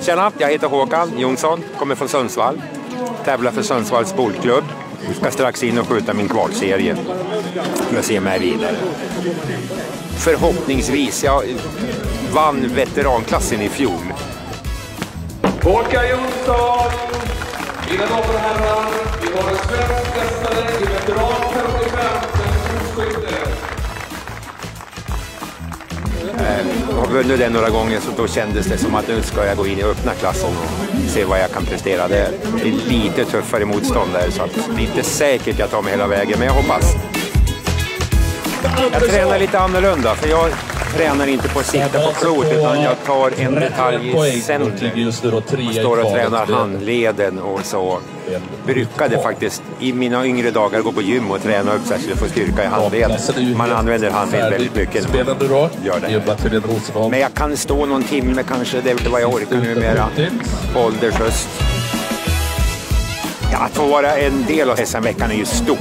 Tjena, jag heter Håkan Jonsson, kommer från Sundsvall. Tävlar för Sundsvalls bollklubb. Ska strax in och skjuta min kvalserie Jag ser mig vidare. Förhoppningsvis. Jag vann veteranklassen i fjol. Håkan Jonsson! Mina damer och herrar, vi har en svensk mästare i veteran har vunnit den några gånger så då kändes det som att nu ska jag gå in i öppna klassen och se vad jag kan prestera där. Det är lite tuffare motstånd där så att det är inte säkert jag tar mig hela vägen men jag hoppas. Jag tränar lite annorlunda för jag tränar inte på att sikta på klot utan jag tar en detalj i center. Jag står och tränar handleden och så. Brukade faktiskt i mina yngre dagar gå på gym och träna upp jag får styrka i handleden. Man använder handled väldigt mycket. När man gör det. Men jag kan stå någon timme kanske, det är vad jag orkar numera. På ålders höst. Ja, att få vara en del av SM-veckan är ju stort.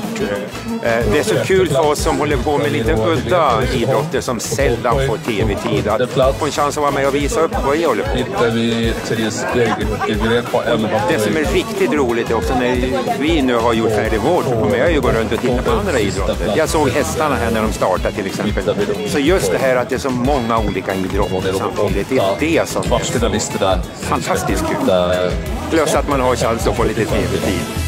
Eh, Det är så kul för oss som håller på med lite udda idrotter som sällan får tv-tid att få en chans att vara med och visa upp vad vi håller på med. Hittar vi Therese Berggren på 11 Det som är riktigt roligt är också när vi nu har gjort färdig vård så kommer jag ju gå runt och titta på andra idrotter. Jag såg hästarna här när de startade till exempel. Så just det här att det är så många olika idrotter samtidigt, det är det som är fantastiskt kul. Plus att man har chans att få lite tv-tid.